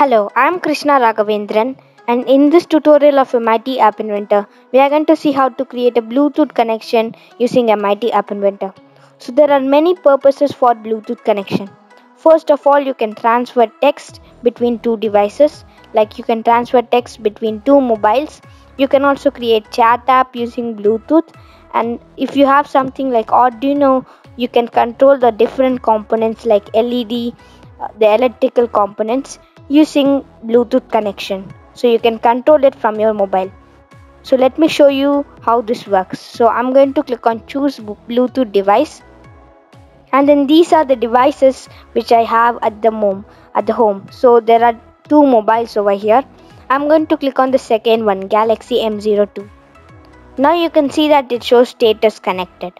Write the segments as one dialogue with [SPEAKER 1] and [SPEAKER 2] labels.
[SPEAKER 1] Hello, I'm Krishna Raghavendran and in this tutorial of MIT App Inventor, we are going to see how to create a Bluetooth connection using MIT App Inventor. So there are many purposes for Bluetooth connection. First of all, you can transfer text between two devices, like you can transfer text between two mobiles. You can also create chat app using Bluetooth and if you have something like Arduino, you can control the different components like LED, uh, the electrical components using Bluetooth connection. So you can control it from your mobile. So let me show you how this works. So I'm going to click on choose Bluetooth device and then these are the devices which I have at the home at the home. So there are two mobiles over here. I'm going to click on the second one Galaxy M02. Now you can see that it shows status connected.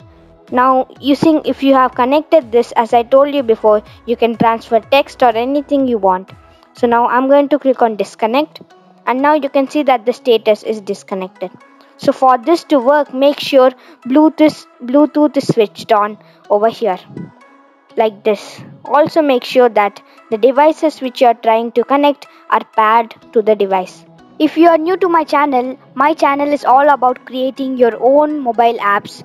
[SPEAKER 1] Now using if you have connected this as I told you before you can transfer text or anything you want. So now I'm going to click on disconnect and now you can see that the status is disconnected. So for this to work make sure Bluetooth, Bluetooth is switched on over here like this. Also make sure that the devices which you are trying to connect are paired to the device. If you are new to my channel, my channel is all about creating your own mobile apps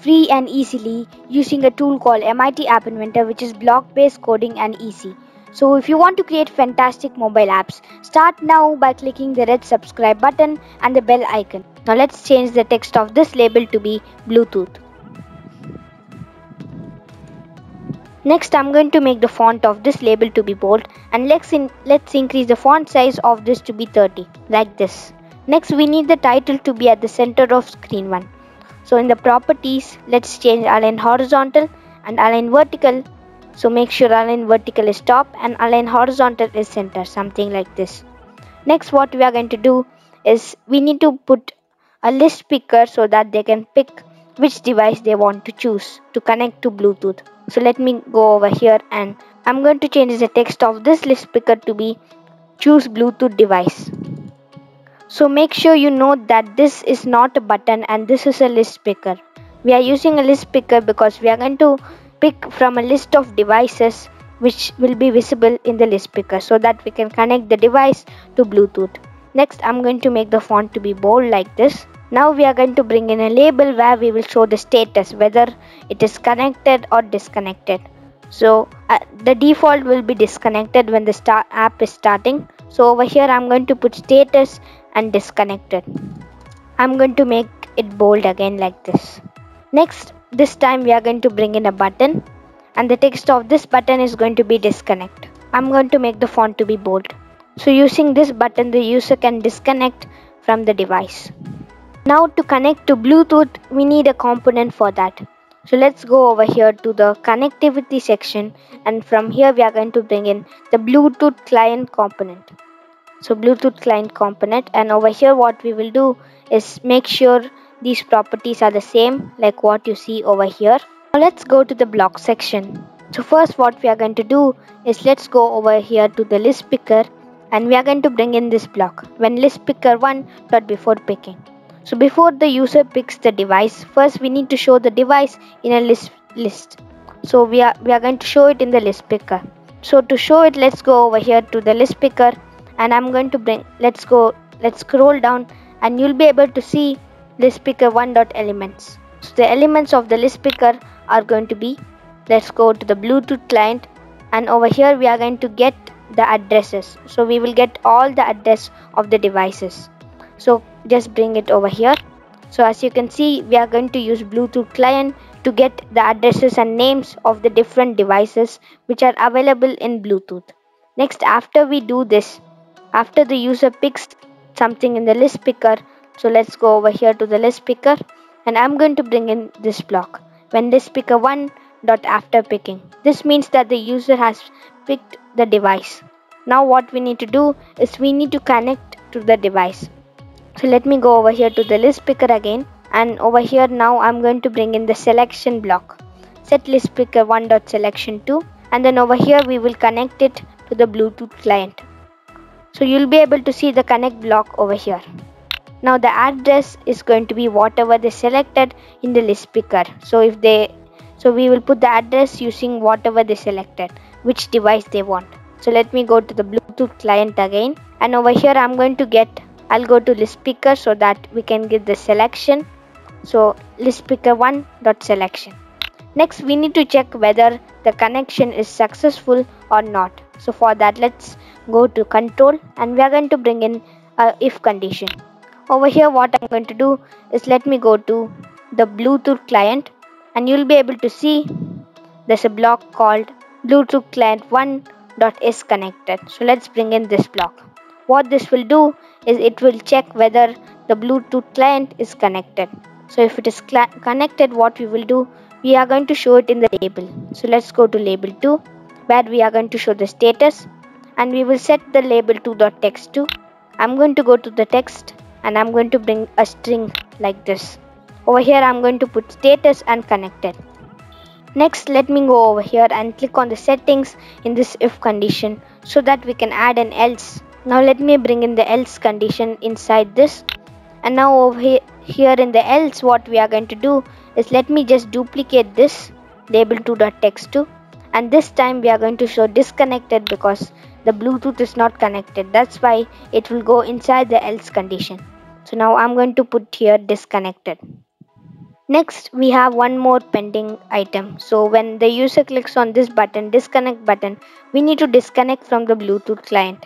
[SPEAKER 1] free and easily using a tool called MIT App Inventor which is block based coding and easy. So if you want to create fantastic mobile apps, start now by clicking the red subscribe button and the bell icon. Now let's change the text of this label to be Bluetooth. Next I'm going to make the font of this label to be bold and let's, in, let's increase the font size of this to be 30 like this. Next we need the title to be at the center of screen 1. So in the properties let's change align horizontal and align vertical. So make sure align vertical is top and align horizontal is center something like this. Next what we are going to do is we need to put a list picker so that they can pick which device they want to choose to connect to Bluetooth. So let me go over here and I'm going to change the text of this list picker to be choose Bluetooth device. So make sure you note that this is not a button and this is a list picker. We are using a list picker because we are going to pick from a list of devices which will be visible in the list picker so that we can connect the device to Bluetooth. Next I'm going to make the font to be bold like this now we are going to bring in a label where we will show the status whether it is connected or disconnected. So uh, the default will be disconnected when the app is starting. So over here I'm going to put status and disconnected. I'm going to make it bold again like this. Next this time we are going to bring in a button and the text of this button is going to be disconnect. I'm going to make the font to be bold. So using this button the user can disconnect from the device. Now to connect to Bluetooth, we need a component for that. So let's go over here to the connectivity section and from here we are going to bring in the Bluetooth client component. So Bluetooth client component and over here what we will do is make sure these properties are the same like what you see over here. Now let's go to the block section. So first what we are going to do is let's go over here to the list picker and we are going to bring in this block when list picker 1 dot before picking. So before the user picks the device, first we need to show the device in a list list. So we are we are going to show it in the list picker. So to show it, let's go over here to the list picker and I'm going to bring let's go let's scroll down and you'll be able to see list picker one dot elements. So the elements of the list picker are going to be let's go to the Bluetooth client and over here we are going to get the addresses. So we will get all the address of the devices so just bring it over here so as you can see we are going to use bluetooth client to get the addresses and names of the different devices which are available in bluetooth next after we do this after the user picks something in the list picker so let's go over here to the list picker. And i'm going to bring in this block. When list picker 1 dot after picking. This means that the user has picked the device. Now what we need to do is we need to connect to the device. So let me go over here to the list picker again. And over here now I'm going to bring in the selection block. Set list picker 1 dot selection 2 and then over here we will connect it to the Bluetooth client. So you'll be able to see the connect block over here. Now the address is going to be whatever they selected in the list picker. So if they so we will put the address using whatever they selected, which device they want. so let me go to the bluetooth client again. And over here i'm going to get i'll go to list picker so that we can get the selection. So list picker one dot selection. Next we need to check whether the connection is successful or not. So for that let's go to control and we are going to bring in a if condition over here what i'm going to do is let me go to the bluetooth client and you'll be able to see there's a block called bluetooth client 1.is connected. So let's bring in this block. What this will do is it will check whether the bluetooth client is connected. So if it is connected what we will do we are going to show it in the label. So let's go to label 2 where we are going to show the status and we will set the label to text to i'm going to go to the text and i'm going to bring a string like this. Over here i'm going to put status and connected. Next let me go over here and click on the settings in this if condition so that we can add an else. Now let me bring in the else condition inside this. And now over here, here in the else what we are going to do is let me just duplicate this label 2.text2 and this time we are going to show disconnected because the bluetooth is not connected. That's why it will go inside the else condition so now i'm going to put here disconnected Next, we have one more pending item. So when the user clicks on this button, disconnect button, we need to disconnect from the Bluetooth client.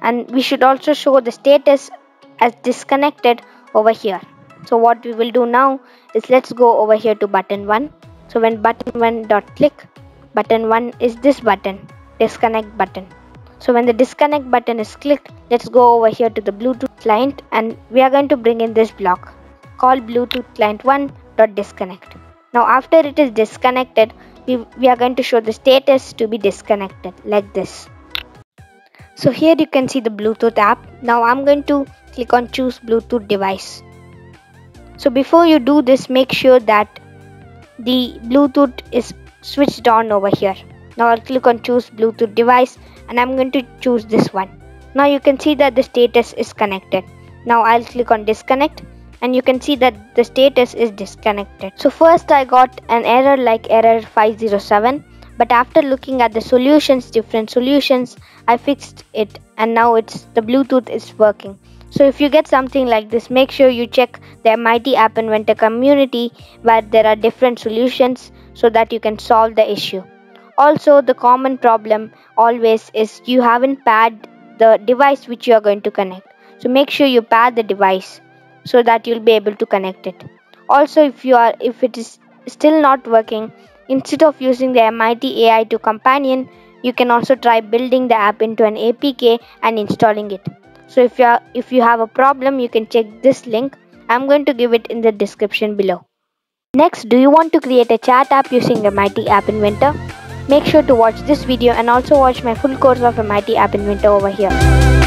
[SPEAKER 1] And we should also show the status as disconnected over here. So what we will do now is let's go over here to button 1. So when button 1 dot click, button 1 is this button, disconnect button. So when the disconnect button is clicked, let's go over here to the Bluetooth client and we are going to bring in this block called bluetooth client 1 disconnect. Now after it is disconnected we, we are going to show the status to be disconnected like this. So here you can see the bluetooth app. Now i'm going to click on choose bluetooth device. So before you do this make sure that the bluetooth is switched on over here. Now i'll click on choose bluetooth device and i'm going to choose this one now you can see that the status is connected now i'll click on disconnect and you can see that the status is disconnected. So first I got an error like error 507 but after looking at the solutions different solutions I fixed it and now it's the Bluetooth is working. So if you get something like this make sure you check the MIT App Inventor community where there are different solutions so that you can solve the issue. Also the common problem always is you haven't paired the device which you are going to connect. So make sure you pair the device so that you'll be able to connect it. Also if you are if it is still not working instead of using the MIT AI to companion you can also try building the app into an APK and installing it. So if you are if you have a problem you can check this link. I'm going to give it in the description below. Next do you want to create a chat app using MIT App Inventor make sure to watch this video and also watch my full course of MIT App Inventor over here